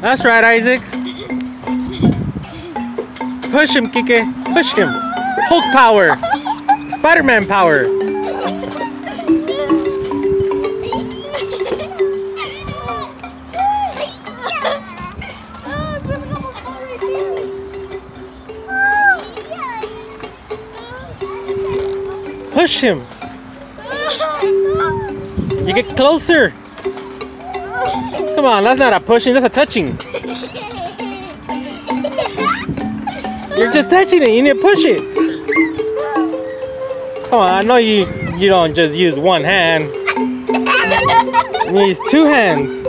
That's right, Isaac. Push him, Kike. Push him. Hulk power. Spider-Man power. Push him. You get closer. Come on, that's not a pushing, that's a touching. You're just touching it, you need to push it. Come on, I know you you don't just use one hand. You use two hands.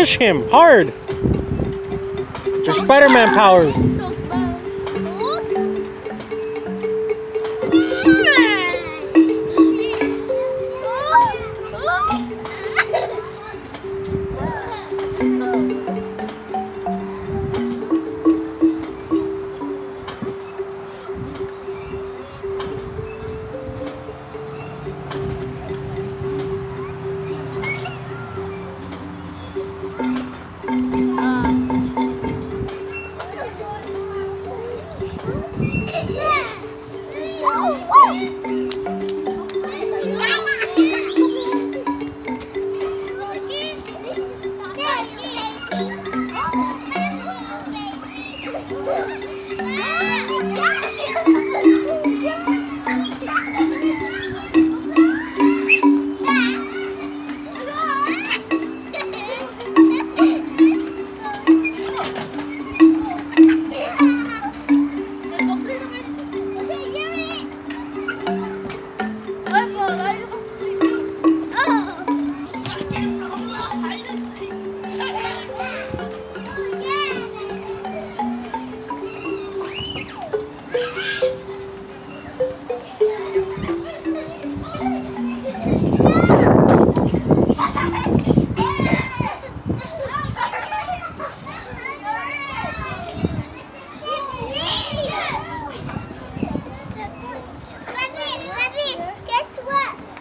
Push him hard. Your Spider-Man powers. Woo!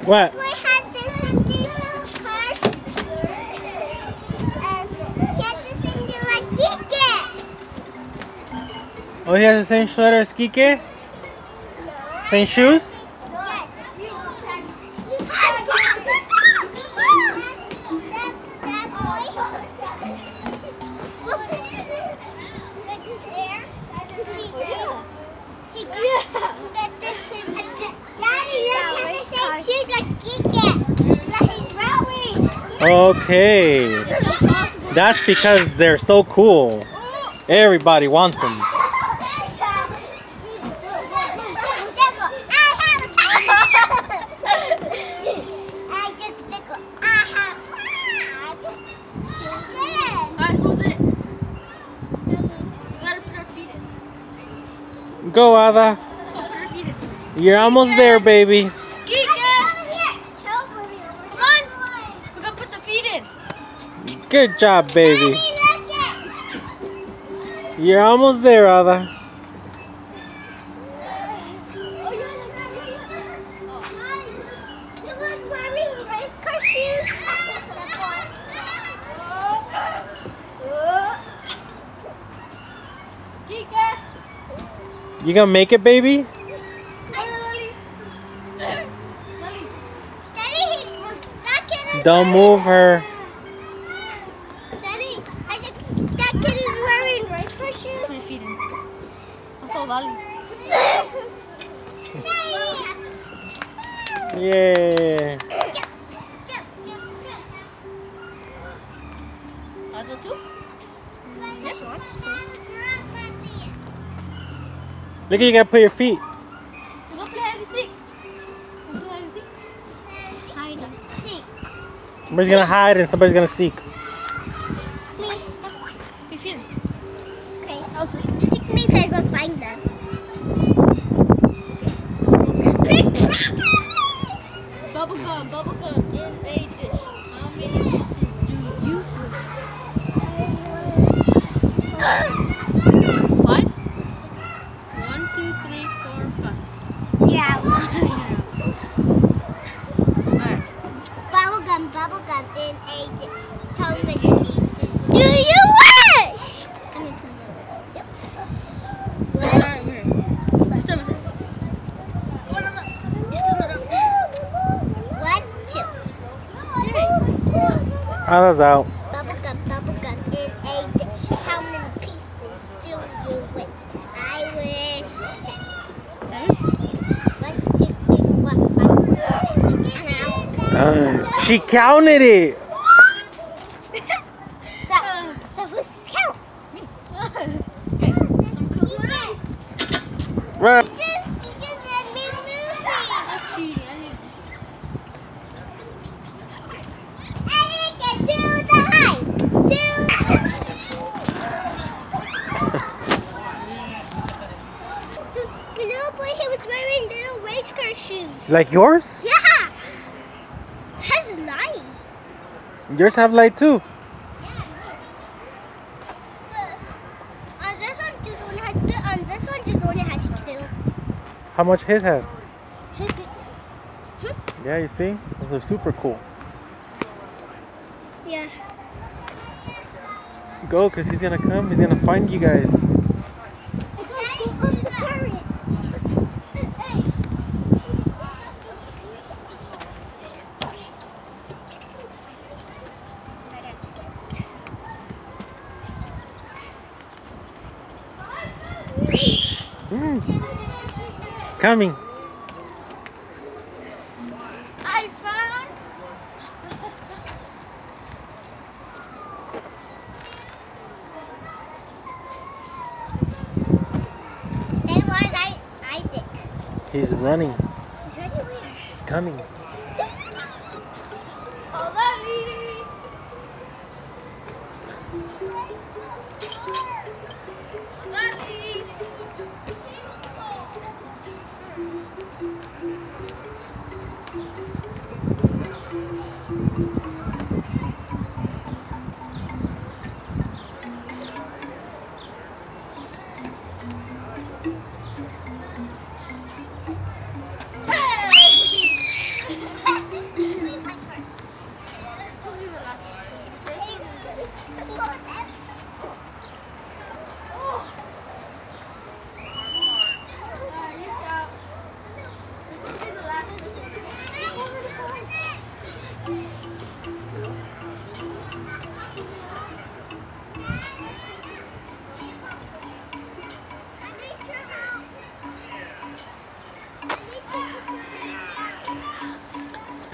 What? We had this in the. And he had this in the like Kike. Oh, he has the same sweater as Kike? Same shoes? Okay. That's because they're so cool. Everybody wants them. Alright, who's it? You gotta put our feet in. Go, Ada. So put our feet in. You're almost there, baby. Kika! Come on! We're gonna put the feet in. Good job, baby. You're almost there. Kika! You gonna make it, baby? Don't move her. Daddy, I think that kid is wearing race car shoes. Put your feet in. I saw Lolly. Yeah. I go too? Yeah, she wants to. Look, you gotta put your feet. Go play hide and seek. We play hide and seek. Hide and seek. Somebody's gonna hide and somebody's gonna seek. Bubble gum, bubble gum in a dish. How many pieces do you put? Five? One, two, three, four, five. Yeah. Alright. Bubblegum, bubblegum in a dish. How many pieces do you wish? Let me put it in. Yep. Let's start with her. Let's start with her. One of them. You still not up. One, two. Yay. Anna's out. Bubblegum, bubblegum in a dish. How many pieces do you wish? I wish. One, two, three, four, five, six, seven, eight, nine. She counted it. So, so who's count? okay. I'm cooking. Right. This is a new movie. That's cheating. I need to just. Okay. Erica, do the high. Do. the, the little boy he was wearing little race car shoes. Like yours? Yeah. That's nice. Yours have light too. On this one, just only has two. On this one, just only has two. How much his has? hmm? Yeah, you see? Those are super cool. yeah. Go, because he's going to come. He's going to find you guys. Mm. He's coming. I found. Then was I Isaac? He's running. He's anywhere. He's coming.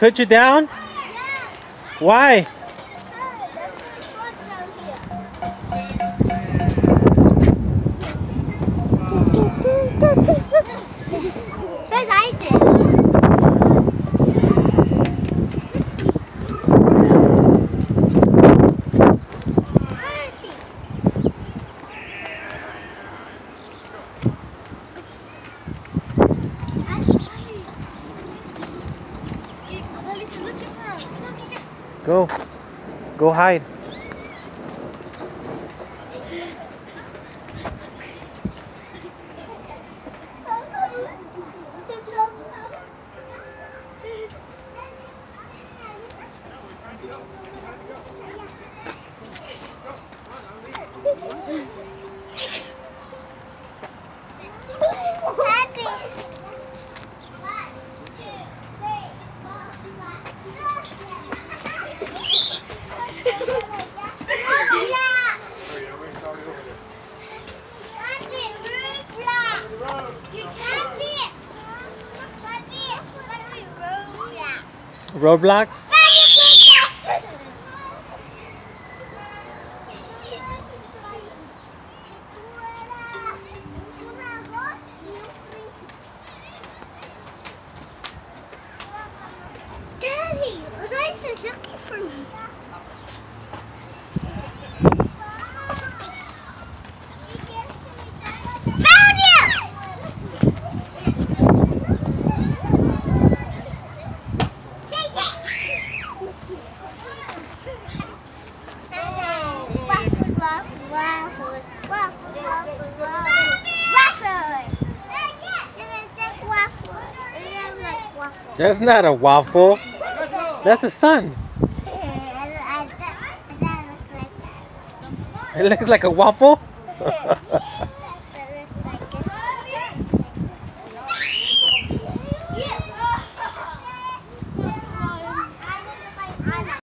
Put you down? Why? Where's Isaac? Where is he? Okay, Annalise is looking for us. Come on, Kika. Go. Go hide. Roblox? That's not a waffle. That's the sun. It looks like a waffle.